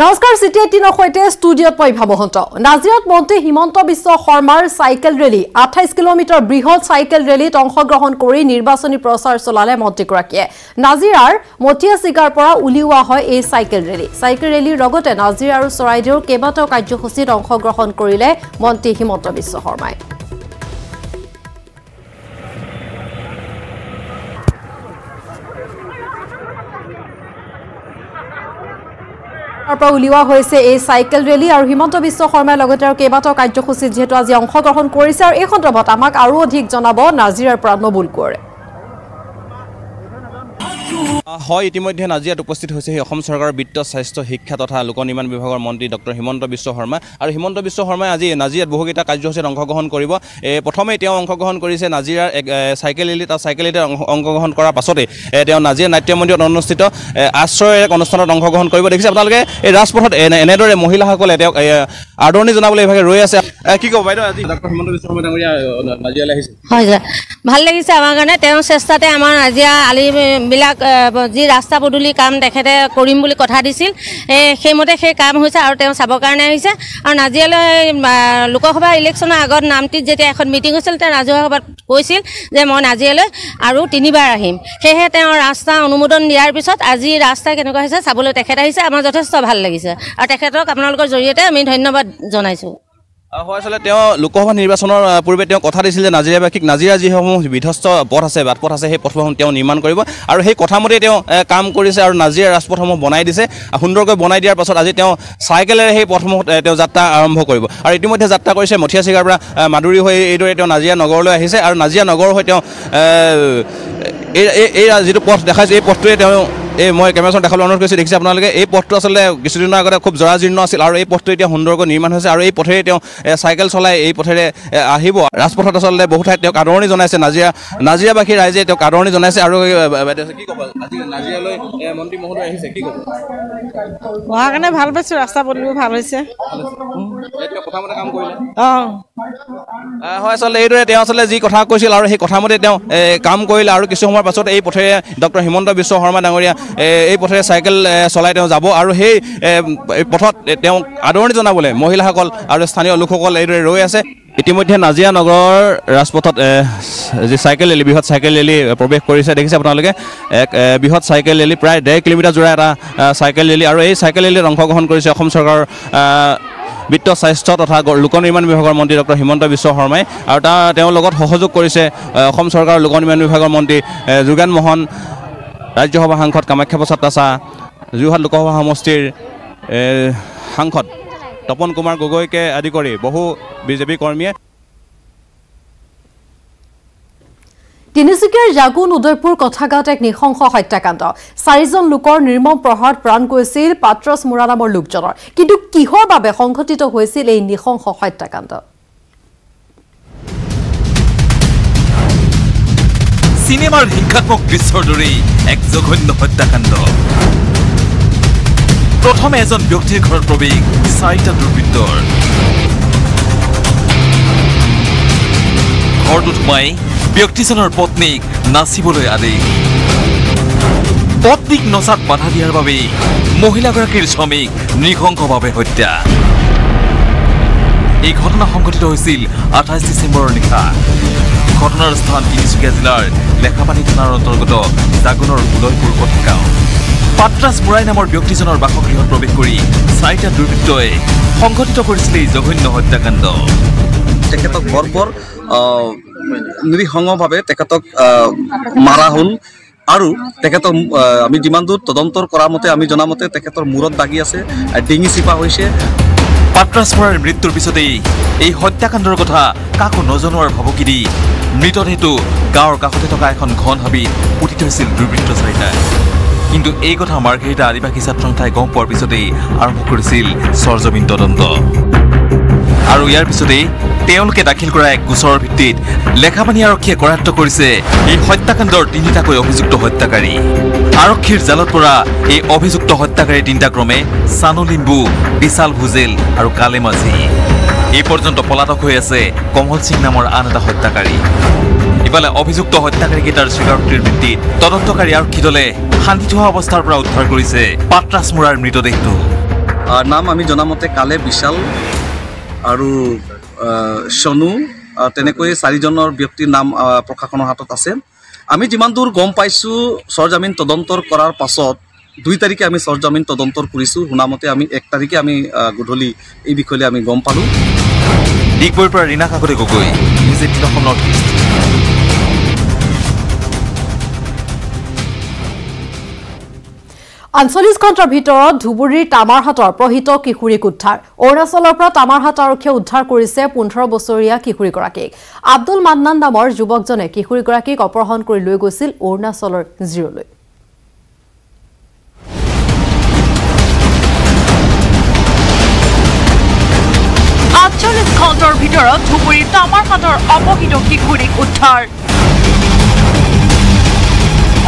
নমস্কাৰ চিটি এইটিনৰ সৈতে ষ্টুডিঅ'ত মই ভা মহন্ত নাজিৰাত মন্ত্ৰী হিমন্ত বিশ্ব শৰ্মাৰ চাইকেল ৰেলী আঠাইছ কিলোমিটাৰ বৃহৎ চাইকেল ৰেলীত অংশগ্ৰহণ কৰি নিৰ্বাচনী প্ৰচাৰ চলালে মন্ত্ৰীগৰাকীয়ে। নাজিৰাৰ মটিয়া চিগাৰ পৰা উলিওৱা হয় এই চাইকেল ৰেলী। চাইকেল ৰেলীৰ লগতে নাজিৰা আৰু চৰাইদেউৰ কেইবাটাও কাৰ্যসূচীত অংশগ্ৰহণ কৰিলে মন্ত্ৰী হিমন্ত বিশ্ব শৰ্মাই। পৰা উলিওৱা হৈছে এই চাইকেল ৰেলী আৰু হিমন্ত বিশ্ব শৰ্মাই লগতে আৰু কেইবাটাও কাৰ্যসূচীত যিহেতু আজি অংশগ্ৰহণ কৰিছে আৰু এই সন্দৰ্ভত আমাক আৰু অধিক জনাব নাজিৰাৰ পৰা নবুল কোঁৱৰে। হয় ইতিমধ্যে নাজিয়াত উপস্থিত হৈছে সেই অসম চৰকাৰৰ বিত্ত স্বাস্থ্য শিক্ষা তথা লোক নিৰ্মাণ বিভাগৰ মন্ত্ৰী ডক্টৰ হিমন্ত বিশ্ব শৰ্মা। আৰু হিমন্ত বিশ্ব শৰ্মাই আজি নাজিয়াত বহুকেইটা কাৰ্যসূচীত অংশগ্ৰহণ কৰিব। প্ৰথমে তেওঁ অংশগ্ৰহণ কৰিছে নাজিৰাৰ চাইকেল ৰেলী তাত চাইকেল ৰেলীত অংশ- অংশগ্ৰহণ কৰাৰ পাছতে তেওঁ নাজিয়া নাট্য মন্দিৰত অনুষ্ঠিত এ, আশ্ৰয়ৰ এক অনুষ্ঠানত অংশগ্ৰহণ কৰিব। দেখিছে আপোনালোকে এই ৰাজপথত এনে এনেদৰে মহিলাসকলে তেওঁক আদৰণি জনাবলৈ এইভাগে ৰৈ আছে। কি ক'ব বাইদেউ আজি ডক্টৰ হিমন্ত বিশ্ব শৰ্মা ডাঙৰীয়া এ, নাজিয়ালৈ আহিছে। হয় ভাল লাগিছে আমাৰ কাৰণে। তেওঁৰ চেষ্টাতে আমাৰ নাজিৰা আলিবিলাক যি ৰাস্তা পদূলি কাম তেখেতে কৰিম বুলি কথা দিছিল সেইমতে সেই কাম হৈছে আৰু তেওঁ চাবৰ কাৰণে আহিছে। আৰু নাজিৰালৈ লোকসভা ইলেকশ্যনৰ আগত নামটিত যেতিয়া এখন মিটিং হৈছিল তেওঁ ৰাজহুৱা সভাত কৈছিল যে মই নাজিৰালৈ আৰু তিনিবাৰ আহিম। সেয়েহে তেওঁ ৰাস্তা অনুমোদন দিয়াৰ পিছত আজি ৰাস্তা কেনেকুৱা হৈছে চাবলৈ তেখেত আহিছে। আমাৰ যথেষ্ট ভাল লাগিছে। আৰু তেখেতক আপোনালোকৰ জৰিয়তে আমি ধন্যবাদ জনাইছোঁ। হয় আচলতে তেওঁ লোকসভা নিৰ্বাচনৰ পূৰ্বে তেওঁ কথা দিছিল যে নাজিৰাবাসীক নাজিৰা যিসমূহ বিধ্বস্ত পথ আছে বাটপথ আছে সেই পথসমূহ তেওঁ নিৰ্মাণ কৰিব। আৰু সেই কথামতে তেওঁ কাম কৰিছে আৰু নাজিৰা ৰাজপথসমূহ বনাই দিছে। সুন্দৰকৈ বনাই দিয়াৰ পাছত আজি তেওঁ চাইকেলেৰে সেই পথসমূহত এ, তেওঁ যাত্ৰা আৰম্ভ কৰিব। আৰু ইতিমধ্যে যাত্ৰা কৰিছে মঠিয়া চিগাৰ পৰা মাদুৰী হৈ এইদৰে তেওঁ নাজিৰা নগৰলৈ আহিছে। আৰু নাজিৰা নগৰ হৈ তেওঁ এই- এই যিটো পথ দেখাইছে এই পথটোৱে তেওঁ এই মই কেমেৰাখন দেখাবলৈ অনুৰোধ কৰিছোঁ। দেখিছে আপোনালোকে এই পথটো আচলতে কিছুদিনৰ আগতে খুব জৰাজীৰ্ণ আছিল আৰু এই পথটো এতিয়া সুন্দৰকৈ নিৰ্মাণ হৈছে আৰু এই পথেৰে তেওঁ চাইকেল চলাই এই পথেৰে আহিব। ৰাজপথত আচলতে বহু ঠাইত তেওঁক আদৰণি জনাইছে। নাজিৰা নাজিৰাবাসী ৰাইজে তেওঁক আদৰণি জনাইছে আৰু কি ক'ব আজি নাজিৰালৈ মন্ত্ৰী মহোদয় আহিছে কি ক'ব অহাৰ কাৰণে ভাল পাইছোঁ ৰাস্তা পদূলিবোৰ ভাল হৈছে। অঁ। হয় আচলতে এইদৰে তেওঁ আচলতে যি কথা কৈছিল আৰু সেই কথামতে তেওঁ কাম কৰিলে আৰু কিছু সময়ৰ পাছত এই পথেৰে ডক্টৰ হিমন্ত বিশ্ব শৰ্মা ডাঙৰীয়া এই পথেৰে চাইকেল চলাই তেওঁ যাব আৰু সেই পথত তেওঁক আদৰণি জনাবলৈ মহিলাসকল আৰু স্থানীয় লোকসকল এইদৰে ৰৈ আছে। ইতিমধ্যে নাজিৰা নগৰৰ ৰাজপথত যি চাইকেল ৰেলী বৃহৎ চাইকেল ৰেলী প্ৰৱেশ কৰিছে। দেখিছে আপোনালোকে এক বৃহৎ চাইকেল ৰেলী প্ৰায় ডেৰ কিলোমিটাৰ জোৰা এটা চাইকেল ৰেলী আৰু এই চাইকেল ৰেলীত অংশগ্ৰহণ কৰিছে অসম চৰকাৰৰ বিত্ত স্বাস্থ্য তথা লোক নিৰ্মাণ বিভাগৰ মন্ত্ৰী ডক্টৰ হিমন্ত বিশ্ব শৰ্মাই আৰু তাৰ তেওঁৰ লগত সহযোগ কৰিছে অসম চৰকাৰৰ লোক নিৰ্মাণ বিভাগৰ মন্ত্ৰী যোগেন মোহন ৰাজ্যসভা সাংসদ কামাখ্যা প্ৰসাদ তাছা যোৰহাট লোকসভা সমষ্টিৰ সাংসদ তপন কুমাৰ গগৈকে আদি কৰি বহু বিজেপি কৰ্মীয়ে তিনিচুকীয়াৰ জাগুন উদয়পুৰ কথাগাঁৱত এক নৃশংস হত্যাকাণ্ড। চাৰিজন লোকৰ নিৰ্মম প্ৰহাৰত প্ৰাণ গৈছিল পাত্ৰছ মুৰা নামৰ লোকজনৰ। কিন্তু কিহৰ বাবে সংঘটিত হৈছিল এই নৃশংস হত্যাকাণ্ড? চিনেমাৰ হিংসাত্মক দৃশ্যৰ দৰেই এক জঘন্য হত্যাকাণ্ড। প্ৰথমে এজন ব্যক্তিৰ ঘৰত প্ৰৱেশ চাৰিটা দুৰ্বৃত্তৰ। ঘৰটোত সোমাই ব্যক্তিজনৰ পত্নীক নাচিবলৈ আদেশ। পত্নীক নচাত বাধা দিয়াৰ বাবে মহিলাগৰাকীৰ স্বামীক নৃশংসভাৱে হত্যা। এই ঘটনা সংঘটিত হৈছিল আঠাইছ ডিচেম্বৰৰ নিশা। ঘটনাৰ স্থান তিনিচুকীয়া জিলাৰ লেখাপানী থানাৰ অন্তৰ্গত জাগুনৰ উদয়পুৰ কথা গাঁও। পাত্ৰাছ মুৰাই নামৰ ব্যক্তিজনৰ বাসগৃহত প্ৰৱেশ কৰি চাৰিটা দুৰ্বৃত্তই সংঘটিত কৰিছিল এই জঘন্য হত্যাকাণ্ড। তেখেতক বৰ্বৰ নিৰীসংগভাৱে তেখেতক মাৰা হ'ল আৰু তেখেতক আহ, আমি যিমান দূৰ তদন্তৰ কৰা মতে আমি জনা মতে তেখেতৰ মূৰত দাগি আছে ডিঙি চিপা হৈছে। পাত্ৰাছ মুৰাৰ মৃত্যুৰ পিছতেই এই হত্যাকাণ্ডৰ কথা কাকো নজনোৱাৰ ভাবুকি দি মৃতদেহটো গাঁৱৰ কাষতে থকা এখন ঘন হাবিত পুতি থৈছিল দুৰ্বৃত্ত চাৰিটাই। কিন্তু এই কথা মাৰ্ঘেৰিটা আদিবাসী ছাত্ৰ সন্থাই গম পোৱাৰ পিছতেই আৰম্ভ কৰিছিল চৰজমিন তদন্ত। আৰু ইয়াৰ পিছতেই তেওঁলোকে দাখিল কৰা এক গোচৰৰ ভিত্তিত লেখাপানী আৰক্ষীয়ে কৰায়ত্ব কৰিছে এই হত্যাকাণ্ডৰ তিনিটাকৈ অভিযুক্ত হত্যাকাৰী। আৰক্ষীৰ জালত পৰা এই অভিযুক্ত হত্যাকাৰী তিনিটা ক্ৰমে চানু লিম্বু বিশাল ভুজেল আৰু কালে মাঝি এই পৰ্যন্ত পলাতক হৈ আছে কমল সিং নামৰ আন এটা হত্যাকাৰী। ইফালে অভিযুক্ত হত্যাকাৰীকেইটাৰ স্বীকাৰোক্তিৰ ভিত্তিত তদন্তকাৰী আৰক্ষী দলে শান্তি থোৱা অৱস্থাৰ পৰা উদ্ধাৰ কৰিছে পাত্ৰাছ মুৰাৰ মৃতদেহটো। নাম আমি জনামতে কালে বিশাল আৰু চনু তেনেকৈ চাৰিজনৰ ব্যক্তিৰ নাম প্ৰশাসনৰ হাতত আছে। আমি যিমান দূৰ গম পাইছোঁ চৰজামিন তদন্তৰ কৰাৰ পাছত দুই তাৰিখে আমি চৰজামিন তদন্তৰ কৰিছোঁ। শুনামতে আমি এক তাৰিখে আমি গধূলি এই বিষয়লৈ আমি গম পালোঁ। ডিগবৈৰ পৰা Rina Kakati Gogoi news eighteen Assam north east. আঞ্চল্লিছ ঘণ্টাৰ ভিতৰত ধুবুৰীৰ তামাৰহাটৰ প্ৰহিত কিশোৰীক উদ্ধাৰ। অৰুণাচলৰ পৰা তামাৰহাট আৰক্ষীয়ে উদ্ধাৰ কৰিছে পোন্ধৰ বছৰীয়া কিশোৰীগৰাকীক। আব্দুল মান্নান নামৰ যুৱকজনে কিশোৰীগৰাকীক অপহৰণ কৰি লৈ গৈছিল অৰুণাচলৰ জিৰলৈ। ভিতৰত ধুবুৰীৰ তামাৰহাটৰ অপহৃত কিশোৰীক উদ্ধাৰ।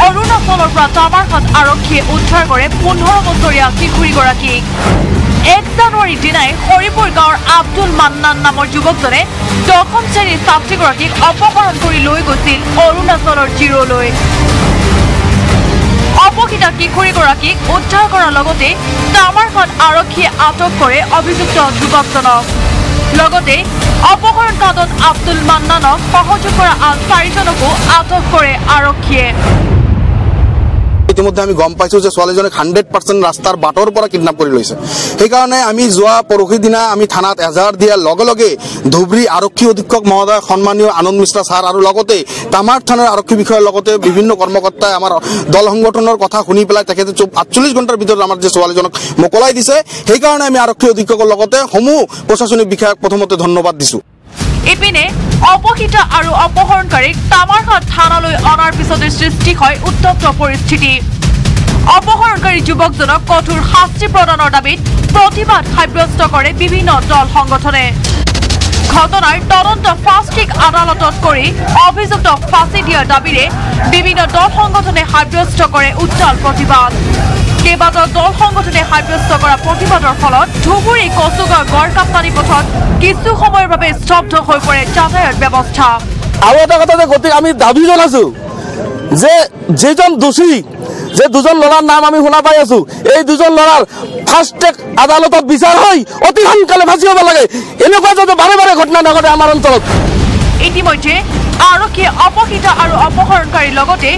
অৰুণাচলৰ পৰা তামাৰহাট আৰক্ষীয়ে উদ্ধাৰ কৰে পোন্ধৰ বছৰীয়া কিশোৰীগৰাকীক এক জানুৱাৰীৰ দিনাই হৰিপুৰ গাঁৱৰ আব্দুল মান্নান নামৰ যুৱকজনে দশম শ্ৰেণীৰ ছাত্ৰীগৰাকীক অপহৰণ কৰি লৈ গৈছিল অৰুণাচলৰ জিৰ'লৈ। অপহৃত কিশোৰীগৰাকীক উদ্ধাৰ কৰাৰ লগতে তামাৰহাট আৰক্ষীয়ে আটক কৰে অভিযুক্ত যুৱকজনক। লগতে অপহৰণ কাণ্ডত আব্দুল মান্নানক সহযোগ কৰা আন চাৰিজনকো আটক কৰে আৰক্ষীয়ে। ইতিমধ্যে আমি গম পাইছো যে ছোৱালীজনীক হাণ্ড্ৰেড পাৰ্চেণ্ট ৰাস্তাৰ বাটৰ পৰা কিডনাপ কৰি লৈছে। সেইকাৰণে আমি যোৱা পৰহি দিনা আমি থানাত এজাহাৰ দিয়াৰ লগে লগে ধুবুৰী আৰক্ষী অধীক্ষক মহোদয় সন্মানীয় আনন্দ মিশ্ৰা ছাৰ আৰু লগতে তামাৰ থানাৰ আৰক্ষী বিষয়াৰ লগতে বিভিন্ন কৰ্মকৰ্তাই আমাৰ দল সংগঠনৰ কথা শুনি পেলাই তেখেতে আঠচল্লিছ ঘণ্টাৰ ভিতৰত আমাৰ যে ছোৱালীজনক মোকলাই দিছে সেইকাৰণে আমি আৰক্ষী অধীক্ষকৰ লগতে সমূহ প্ৰশাসনিক বিষয়াক প্ৰথমতে ধন্যবাদ দিছোঁ। ইপিনে অপহৃত আৰু অপহৰণকাৰীক তামাৰহাট থানালৈ অনাৰ পিছতে সৃষ্টি হয় উত্তপ্ত পৰিস্থিতি। অপহৰণকাৰী যুৱকজনক কঠোৰ শাস্তি প্ৰদানৰ দাবীত প্ৰতিবাদ সাব্যস্ত কৰে বিভিন্ন দল সংগঠনে। ঘটনাৰ তদন্ত ফাষ্ট ট্ৰেক আদালতত কৰি অভিযুক্তক ফাঁচি দিয়াৰ দাবীৰে বিভিন্ন দল সংগঠনে সাব্যস্ত কৰে উত্তাল প্ৰতিবাদ। কেইবাটাও দল সংগঠনে সাব্যস্ত কৰা প্ৰতিবাদৰ ফলত ধুবুৰী কচুগাঁও গড়কাপ্তানি পথত কিছু সময়ৰ বাবে স্তব্ধ হৈ পৰে যাতায়াত ব্যৱস্থা। আৰু এটা কথা যে গতিকে আমি দাবী জনাইছো যে যিজন দোষী যে দুজন ল'ৰাৰ নাম আমি শুনা পাই আছো এই দুজন ল'ৰাৰ ফাষ্ট ট্ৰেক আদালতত বিচাৰ হৈ অতি সোনকালে ফাঁচি হ'ব লাগে। এনেকুৱা যাতে বাৰে বাৰে ঘটনা নঘটে আমাৰ অঞ্চলত। ইতিমধ্যে আৰক্ষীয়ে অপহৃত আৰু অপহৰণকাৰীৰ লগতে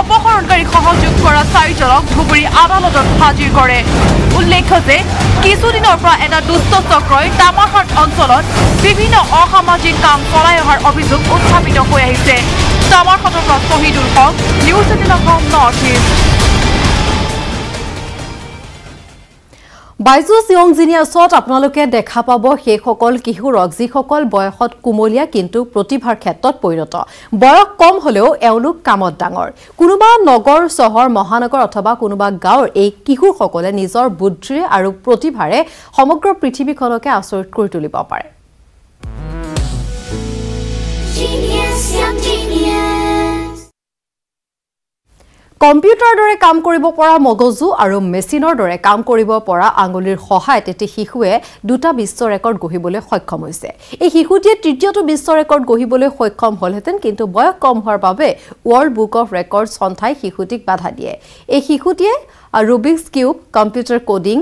অপহৰণকাৰীক সহযোগ কৰা চাৰিজনক ধুবুৰী আদালতত হাজিৰ কৰে। উল্লেখ্য যে কিছুদিনৰ পৰা এটা দুষ্ট চক্ৰই তামাৰহাট অঞ্চলত বিভিন্ন অসামাজিক কাম চলাই অহাৰ অভিযোগ উত্থাপিত হৈ আহিছে। তামাৰহাটৰ পৰা Shahidul Haque news eighteen Assam north east. Byju's young জিনিয়াছত আপোনালোকে দেখা পাব সেইসকল কিশোৰক যিসকল বয়সত কুমলীয়া কিন্তু প্ৰতিভাৰ ক্ষেত্ৰত পৰিণত। বয়স কম হ'লেও এওঁলোক কামত ডাঙৰ। কোনোবা নগৰ চহৰ মহানগৰ অথবা কোনোবা গাঁৱৰ এই কিশোৰসকলে নিজৰ বুদ্ধিৰে আৰু প্ৰতিভাৰে সমগ্ৰ পৃথিৱীখনকে আচৰিত কৰি তুলিব পাৰে। কম্পিউটাৰৰ দৰে কাম কৰিব পৰা মগজু আৰু মেচিনৰ দৰে কাম কৰিব পৰা আঙুলিৰ সহায়ত এটি শিশুৱে দুটা বিশ্ব ৰেকৰ্ড গঢ়িবলৈ সক্ষম হৈছে। এই শিশুটিয়ে তৃতীয়টো বিশ্ব ৰেকৰ্ড গঢ়িবলৈ সক্ষম হ'লহেঁতেন কিন্তু বয়স কম হোৱাৰ বাবে ৱৰ্ল্ড বুক অৱ ৰেকৰ্ড সন্থাই শিশুটিক বাধা দিয়ে। এই শিশুটিয়ে Rubik's cube computer coding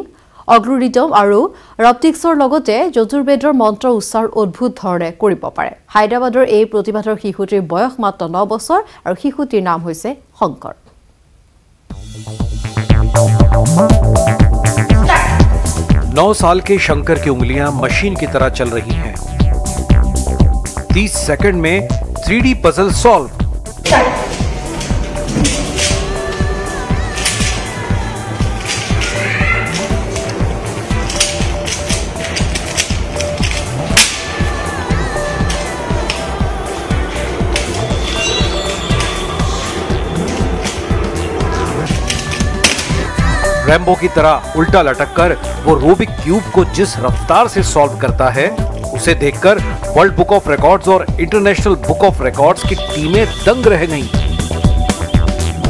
algorithm আৰু ৰপটিক্সৰ লগতে যজুৰ্বেদৰ মন্ত্ৰ উচ্চাৰ অদ্ভুত ধৰণে কৰিব পাৰে। হায়দৰাবাদৰ এই প্ৰতিবাদৰ শিশুটিৰ বয়স মাত্ৰ ন বছৰ আৰু শিশুটিৰ নাম হৈছে শংকৰ। नौ साल के शंकर की उंगलियाँ मशीन की तरह चल रही हैं। 30 सेकंड में 3D पजल सॉल्व रैम्बो की तरह उल्टा लटक कर वो रूबिक क्यूब को जिस रफ्तार से सॉल्व करता है उसे देखकर वर्ल्ड बुक ऑफ़ रिकॉर्ड्स और इंटरनेशनल बुक ऑफ़ रिकॉर्ड्स की टीमें दंग रह गईं।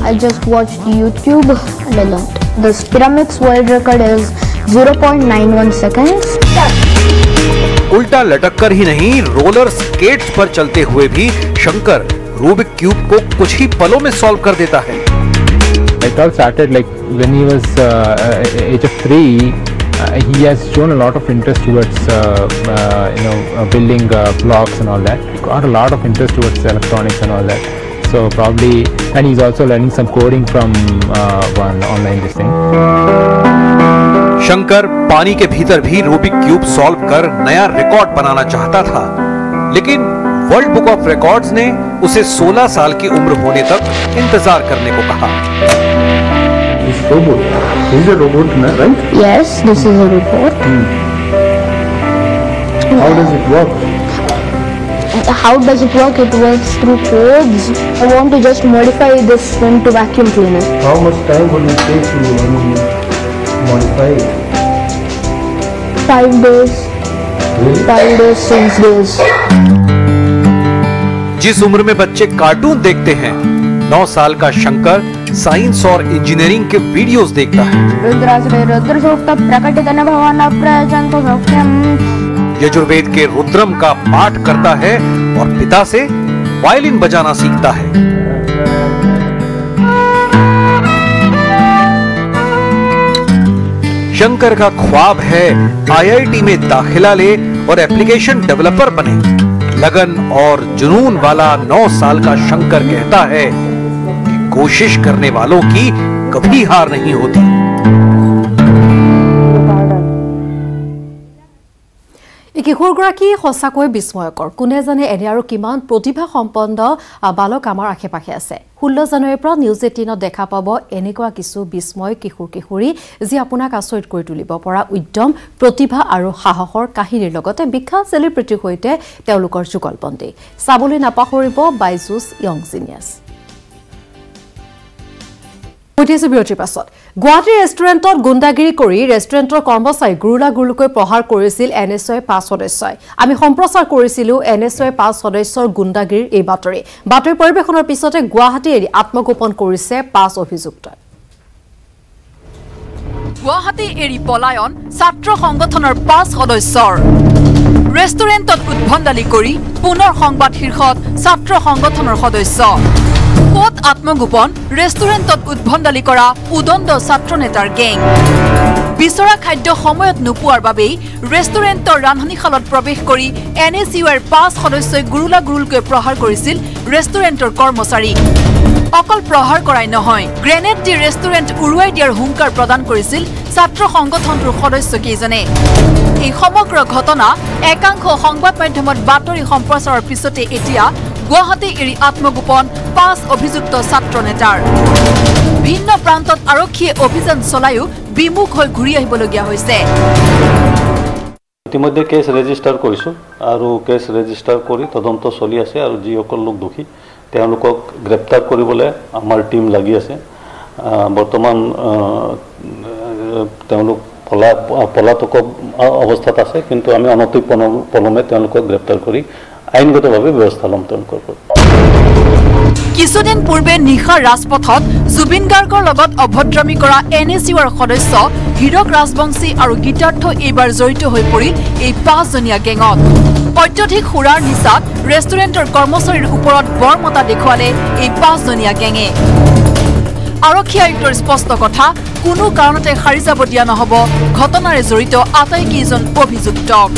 I just watched YouTube and I learned. This pyramid's world record is 0.91 seconds. उल्टा लटक कर ही नहीं रोलर स्केट्स पर चलते हुए भी शंकर रूबिक क्यूब को कुछ ही पलों में सॉल्व कर देता है It all started like when he was uh, uh, age of three. uh, he has shown a lot of interest towards uh, uh, you know uh, building uh, blocks and all that. Got a lot of interest towards electronics and all that. So probably, and he's also learning some coding from uh, one online this thing. Shankar पानी के भीतर भी Rubik cube solve कर नया record बनाना चाहता था लेकिन world book of records ने उसे 16 साल की उम्र होने तक इंतज़ार करने को कहा This robot, is a robot, right? Yes, this is a robot. How does it work? How does it work? It works through codes. I want to just modify this one to vacuum cleaner. How much time will it take to I mean, modify it? Five days. Really? Five days, six days. जिस उम्र में बच्चे cartoon देखते हैं, नौ साल का Shankar science और इंजीनियरिंग के वीडियोस देखता है। यजुर्वेद के रुद्रम का पाठ करता है और पिता से वायलिन बजाना सीखता है। शंकर का ख्वाब है आईआईटी में दाखिला ले और एप्लीकेशन डेवलपर बने। लगन और जुनून वाला नौ साल का शंकर कहता है कि कोशिश करने वालों की कभी हार नहीं होती। এই কিশোৰগৰাকী সঁচাকৈ বিস্ময়কৰ। কোনে জানে এনে আৰু কিমান প্ৰতিভা সম্পন্ন আ, বালক আমাৰ আশে পাশে আছে। ষোল্ল জানুৱাৰীৰ পৰা নিউজ এইটিনত দেখা পাব এনেকুৱা কিছু বিস্ময় কিশোৰ কিশোৰী যি আপোনাক আচৰিত কৰি তুলিব পৰা উদ্যম প্ৰতিভা আৰু সাহসৰ কাহিনীৰ লগতে বিখ্যাত চেলিব্ৰিটিৰ সৈতে তেওঁলোকৰ যুগলবন্দী। চাবলৈ নাপাহৰিব বাইজুছ য়ং জিনিয়াছ উঠিছো বিৰতিৰ পাছত গুৱাহাটীৰ ৰেষ্টুৰেণ্টত গুণ্ডাগিৰি কৰি ৰেষ্টুৰেণ্টৰ কৰ্মচাৰী গুৰুলা গুৰুকৈ প্ৰহাৰ কৰিছিল এন এছ অ'ই পাঁচ সদস্যই। আমি সম্প্ৰচাৰ কৰিছিলো এন এছ অ'ই পাঁচ সদস্যৰ গুণ্ডাগিৰিৰ এই বাতৰি। বাতৰি পৰিৱেশনৰ পিছতে গুৱাহাটী এৰি আত্মগোপন কৰিছে পাঁচ অভিযুক্তই। গুৱাহাটী এৰি পলায়ন ছাত্ৰ সংগঠনৰ পাঁচ সদস্যৰ। ৰেষ্টুৰেণ্টত উদ্ভণ্ডালি কৰি পুনৰ সংবাদ শীৰ্ষত ছাত্ৰ সংগঠনৰ সদস্য। ক'ত আত্মগোপন? ৰেষ্টুৰেণ্টত উদ্ভণ্ডালি কৰা উদণ্ড ছাত্ৰ নেতাৰ গেং। বিচৰা খাদ্য সময়ত নোপোৱাৰ বাবেই ৰেষ্টুৰেণ্টৰ ৰান্ধনীশালত প্ৰৱেশ কৰি এন এছ ইউ এৰ পাঁচ সদস্যই গুৰুলা গুৰুলকৈ প্ৰহাৰ কৰিছিল ৰেষ্টুৰেণ্টৰ কৰ্মচাৰীক অকল প্ৰহাৰ কৰাই নহয় গ্ৰেনেড দি ৰেষ্টুৰেণ্ট উৰুৱাই দিয়াৰ হুংকাৰ প্ৰদান কৰিছিল ছাত্ৰ সংগঠনটোৰ সদস্যকেইজনে। এই সমগ্ৰ ঘটনা একাংশ সংবাদ মাধ্যমত বাতৰি সম্প্ৰচাৰৰ পিছতে এতিয়া গুৱাহাটী এৰি আত্মগোপন পাঁচ অভিযুক্ত ছাত্ৰ নেতাৰ। ভিন্ন প্ৰান্তত আৰক্ষীয়ে অভিযান চলায়ো বিমুখ হৈ ঘূৰি আহিবলগীয়া হৈছে। ইতিমধ্যে কেছ ৰেজিষ্টাৰ কৰিছোঁ আৰু কেছ ৰেজিষ্টাৰ কৰি তদন্ত চলি আছে আৰু যিসকল লোক দোষী তেওঁলোকক গ্ৰেপ্তাৰ কৰিবলৈ আমাৰ টীম লাগি আছে। বৰ্তমান তেওঁলোক পলা পলাতক অৱস্থাত আছে কিন্তু আমি অনতি পলমে তেওঁলোকক গ্ৰেপ্তাৰ কৰি আইনগতভাৱে ব্যৱস্থা ল'ম তেওঁলোকৰ ওপৰত কিছুদিন পূৰ্বে নিশা ৰাজপথত জুবিন গাৰ্গৰ লগত অভদ্ৰামী কৰা এন এছ ইউৰ সদস্য হীৰক ৰাজবংশী আৰু গীতাৰ্থ এইবাৰ জড়িত হৈ পৰিল এই পাঁচজনীয়া গেঙত। অত্যধিক সুৰাৰ নিচাত ৰেষ্টুৰেণ্টৰ কৰ্মচাৰীৰ ওপৰত বৰ মতা দেখুৱালে এই পাঁচজনীয়া গেঙে। আৰক্ষী আয়ুক্তৰ স্পষ্ট কথা কোনো কাৰণতে সাৰি যাব দিয়া নহ'ব। ঘটনাৰে জড়িত আটাইকেইজন অভিযুক্তক।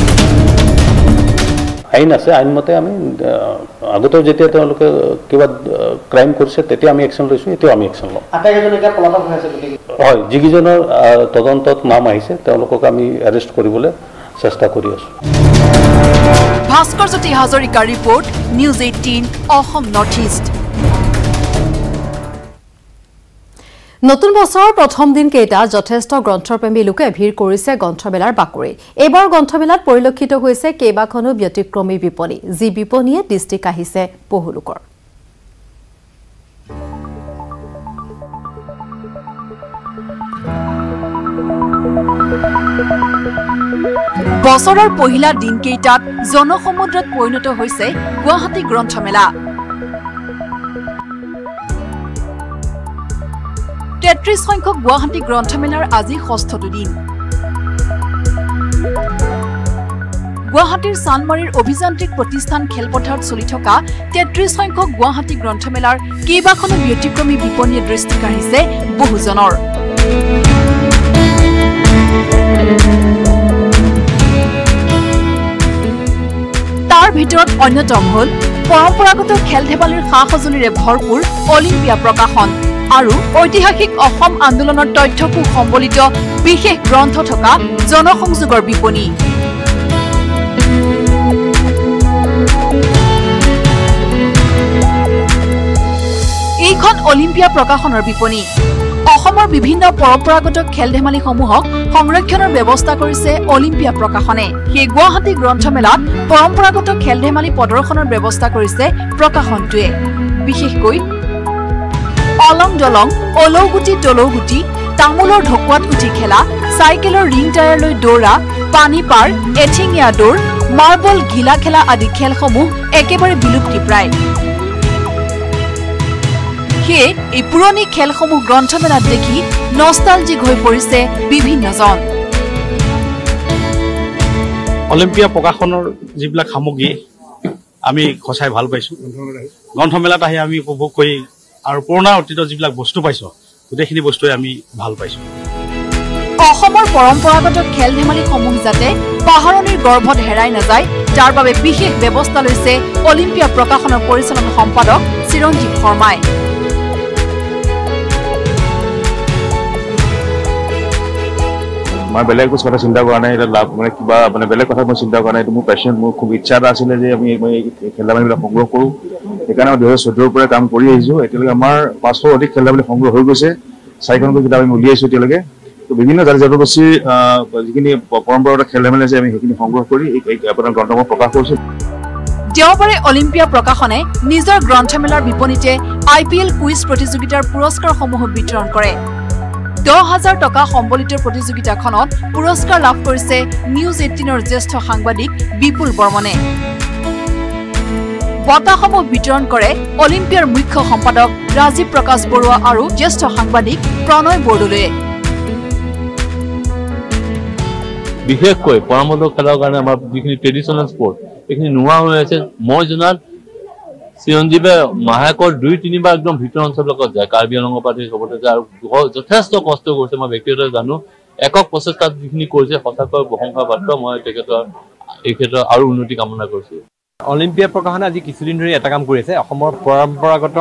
আইন আছে আইনমতে আমি আগতেও যেতিয়া তেওঁলোকে কিবা ক্ৰাইম কৰিছে তেতিয়া আমি একশ্যন লৈছোঁ এতিয়াও আমি একশ্যন ল'ম হয় যিকেইজনৰ তদন্তত নাম আহিছে তেওঁলোকক আমি এৰেষ্ট কৰিবলৈ চেষ্টা কৰি আছোঁ ভাস্কৰজ্যোতি হাজৰিকাৰ report news eighteen Assam north east নতুন বছৰৰ প্ৰথম দিনকেইটা যথেষ্ট গ্ৰন্থপ্ৰেমী লোকে ভিৰ কৰিছে গ্ৰন্থমেলাৰ বাকৰিত এইবাৰ গ্ৰন্থমেলাত পৰিলক্ষিত হৈছে কেইবাখনো ব্যতিক্ৰমী বিপণী যি বিপণীয়ে দৃষ্টি কাঢ়িছে বহু লোকৰ। বছৰৰ পহিলা দিনকেইটাত জনসমুদ্ৰত পৰিণত হৈছে গুৱাহাটী গ্ৰন্থমেলা। তেত্ৰিশ সংখ্যক গুৱাহাটী গ্ৰন্থমেলাৰ আজি ষষ্ঠটো দিন গুৱাহাটীৰ চানমাৰীৰ অভিযান্ত্ৰিক প্ৰতিষ্ঠান খেলপথাৰত চলি থকা তেত্ৰিছ সংখ্যক গুৱাহাটী গ্ৰন্থমেলাৰ কেইবাখনো ব্যতিক্ৰমী বিপণীয়ে দৃষ্টি কাঢ়িছে বহুজনৰ। তাৰ ভিতৰত অন্যতম হ'ল পৰম্পৰাগত খেল ধেমালিৰ সা সঁজুলিৰে ভৰপূৰ অলিম্পিয়া প্ৰকাশন আৰু ঐতিহাসিক অসম আন্দোলনৰ তথ্যকোষ সম্বলিত বিশেষ গ্ৰন্থ থকা জনসংযোগৰ বিপণী। এইখন অলিম্পিয়া প্ৰকাশনৰ বিপণী। অসমৰ বিভিন্ন পৰম্পৰাগত খেল ধেমালিসমূহক সংৰক্ষণৰ ব্যৱস্থা কৰিছে অলিম্পিয়া প্ৰকাশনে। সেই গুৱাহাটী গ্ৰন্থমেলাত পৰম্পৰাগত খেল ধেমালি প্ৰদৰ্শনৰ ব্যৱস্থা কৰিছে প্ৰকাশনটোৱে। বিশেষকৈ অলং দলং অলৌগুটি তলৌগুটি তামোলৰ ঢকুৱাত উঠি খেলা চাইকেলৰ ৰিং টায়াৰলৈ দৌৰা পানী পাৰ এঠিঙীয়া দৌৰ মাৰ্বল ঘিলা খেলা আদি খেলসমূহ একেবাৰে বিলুপ্তি প্ৰায় সেয়ে এই পুৰণি খেলসমূহ গ্ৰন্থমেলাত দেখি নষ্টালজিক হৈ পৰিছে বিভিন্নজন অলিম্পিয়া প্ৰকাশনৰ যিবিলাক সামগ্ৰী আমি সঁচাই ভাল পাইছোঁ। গ্ৰন্থমেলাত আহি আমি উপভোগ কৰি আৰু পুৰণা অতীতৰ যিবিলাক বস্তু পাইছোঁ গোটেইখিনি বস্তুৱে আমি ভাল পাইছোঁ। অসমৰ পৰম্পৰাগত খেল ধেমালিসমূহ যাতে পাহৰণিৰ গৰ্ভত হেৰাই নাযায় তাৰ বাবে বিশেষ ব্যৱস্থা লৈছে অলিম্পিয়া প্ৰকাশনৰ পৰিচালন সম্পাদক চিৰঞ্জীৱ শৰ্মাই। মই বেলেগ কথা চিন্তা কৰা নাই লাভ মানে কিবা মানে বেলেগ কথা মই চিন্তা কৰা নাই এইটো মোৰ পেচন মোৰ খুব ইচ্ছা এটা আছিলে যে আমি মই খেল ধেমালিবিলাক সংগ্ৰহ কৰোঁ। সেইকাৰণে মই দুহেজাৰ চৈধ্যৰ পৰাই কাম কৰি আহিছোঁ। এতিয়ালৈকে আমাৰ পাঁচশ অধিক খেল ধেমালি সংগ্ৰহ হৈ গৈছে। চাৰিখনকৈ কিতাপ আমি উলিয়াইছোঁ এতিয়ালৈকে। তো বিভিন্ন জাতি জনগোষ্ঠীৰ যিখিনি পৰম্পৰাগত খেল ধেমালি আছে আমি সেইখিনি সংগ্ৰহ কৰি এই আপোনাৰ গ্ৰন্থসমূহ প্ৰকাশ কৰিছোঁ। দেওবাৰে অলিম্পিয়া প্ৰকাশনে নিজৰ গ্ৰন্থমেলাৰ বিপণীতে আই পি এল কুইজ প্ৰতিযোগিতাৰ পুৰস্কাৰসমূহ বিতৰণ কৰে। দহ হাজাৰ টকা সম্বলিত প্ৰতিযোগিতাখনত পুৰস্কাৰ লাভ কৰিছে নিউজ এইটিনৰ জ্যেষ্ঠ সাংবাদিক বিপুল বৰ্মনে। বঁটাসমূহ বিতৰণ কৰে অলিম্পিয়াৰ মুখ্য সম্পাদক ৰাজীৱ প্ৰকাশ বৰুৱা আৰু জ্যেষ্ঠ সাংবাদিক প্ৰণয় বৰদলৈয়ে। বিশেষকৈ পৰামৰ্শ খেলৰ কাৰণে আমাৰ যিখিনি ট্ৰেডিশ্যনেল স্পৰ্ট এইখিনি নোহোৱা হৈ আছে। মই জনাত চিৰঞ্জীৱে মাহেকৰ দুই তিনিবাৰ একদম ভিতৰ অঞ্চলবিলাকত যায়। কাৰ্বি আংলঙৰ পৰা চবতে যায়। আৰু যথেষ্ট কষ্ট কৰিছে মই ব্যক্তিগতভাৱে জানো। একক প্ৰচেষ্টাত যিখিনি কৰিছে সঁচাকৈ প্ৰশংসা পাত্ৰ। মই তেখেতৰ এই ক্ষেত্ৰত আৰু উন্নতি কামনা কৰিছোঁ। অলিম্পিয়া প্ৰকাশনে আজি কিছুদিন ধৰি এটা কাম কৰি আছে অসমৰ পৰম্পৰাগত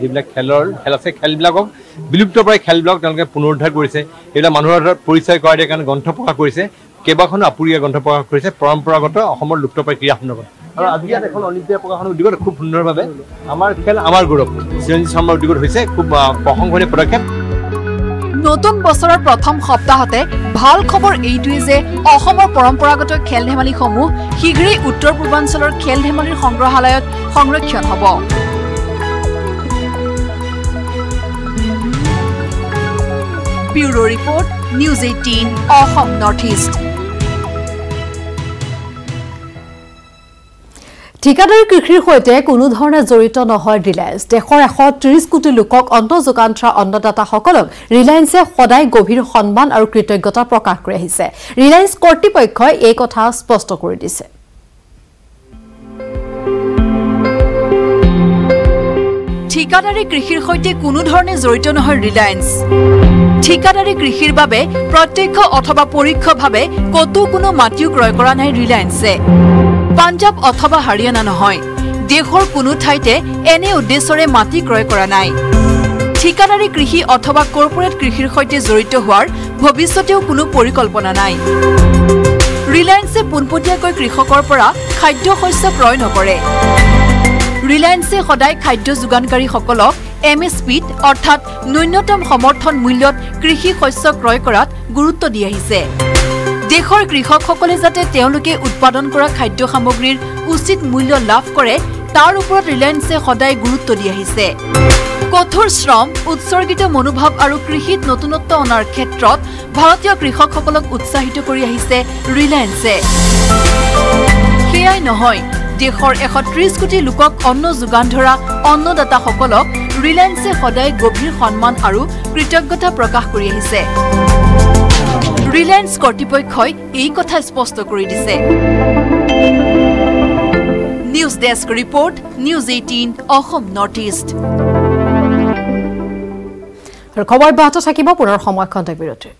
যিবিলাক খেলৰ খেল আছে খেলবিলাকক বিলুপ্তপ্ৰায় খেলবিলাক তেওঁলোকে পুনৰুদ্ধাৰ কৰিছে। এইবিলাক মানুহৰ পৰিচয় কৰাই দিয়াৰ কাৰণে গ্ৰন্থ প্ৰকাশ কৰিছে। কেইবাখনো আপুৰুগীয়া গ্ৰন্থ প্ৰকাশ কৰিছে। পৰম্পৰাগত অসমৰ লুপ্তপ্ৰায় ক্ৰীড়া সন্দৰ্ভত। আৰু আজি ইয়াত এখন অলিম্পিয়া প্ৰকাশনৰ উদ্যোগত খুব সুন্দৰভাৱে আমাৰ খেল আমাৰ গৌৰৱ। চিৰঞ্জিত শৰ্মাৰ উদ্যোগত হৈছে খুব প্ৰশংসনীয় পদক্ষেপ। নতুন বছৰৰ প্ৰথম সপ্তাহতে ভাল খবৰ এইটোৱে যে অসমৰ পৰম্পৰাগত খেল ধেমালিসমূহ শীঘ্ৰেই উত্তৰ পূৰ্বাঞ্চলৰ খেল ধেমালিৰ সংগ্ৰহালয়ত সংৰক্ষণ হ'ব। Bureau' report news eighteen Assam north east. ঠিকাদাৰী কৃষিৰ সৈতে কোনো ধৰণে জড়িত নহয় ৰিলায়েন্স দেশৰ এশ ত্ৰিশ কোটি লোকক অন্ন যোগান ধৰা অন্নদাতাসকলক ৰিলায়েন্সে সদায় গভীৰ সন্মান আৰু কৃতজ্ঞতা প্ৰকাশ কৰি আহিছে। ৰিলায়েন্স কৰ্তৃপক্ষই এই কথা স্পষ্ট কৰি দিছে। ঠিকাদাৰী কৃষিৰ সৈতে কোনো ধৰণে জড়িত নহয় ৰিলায়েন্স ঠিকাদাৰী কৃষিৰ বাবে প্ৰত্যক্ষ অথবা পৰোক্ষভাৱে ক'তো কোনো মাটিও ক্ৰয় কৰা নাই ৰিলায়েন্সে পাঞ্জাৱ অথবা হাৰিয়ানা নহয়। দেশৰ কোনো ঠাইতে এনে উদ্দেশ্যৰে মাটি ক্ৰয় কৰা নাই। ঠিকাদাৰী কৃষি অথবা কৰ্পৰেট কৃষিৰ সৈতে জড়িত হোৱাৰ ভৱিষ্যতেও কোনো পৰিকল্পনা নাই। ৰিলায়েন্সে পোনপটীয়াকৈ কৃষকৰ পৰা খাদ্য শস্য ক্ৰয় নকৰে। ৰিলায়েন্সে সদায় খাদ্য যোগানকাৰীসকলক এম এছ পিত অৰ্থাৎ ন্যূনতম সমৰ্থন মূল্যত কৃষি শস্য ক্ৰয় কৰাত গুৰুত্ব দি আহিছে। দেশৰ কৃষকসকলে যাতে তেওঁলোকে উৎপাদন কৰা খাদ্য সামগ্ৰীৰ উচিত মূল্য লাভ কৰে তাৰ ওপৰত ৰিলায়েন্সে সদায় গুৰুত্ব দি আহিছে। কঠোৰ শ্ৰম উৎসৰ্গিত মনোভাৱ আৰু কৃষিত নতুনত্ব অনাৰ ক্ষেত্ৰত ভাৰতীয় কৃষকসকলক উৎসাহিত কৰি আহিছে ৰিলায়েন্সে। সেয়াই নহয় দেশৰ এশ ত্ৰিশ কোটি লোকক অন্ন যোগান ধৰা অন্নদাতাসকলক ৰিলায়েন্সে সদায় গভীৰ সন্মান আৰু কৃতজ্ঞতা প্ৰকাশ কৰি আহিছে। ৰিলায়েন্স কৰ্তৃপক্ষই এই কথা স্পষ্ট কৰি দিছে। News desk report news eighteen Assam north east. খবৰ অব্যাহত থাকিব পুনৰ সময়খন বিৰতিৰ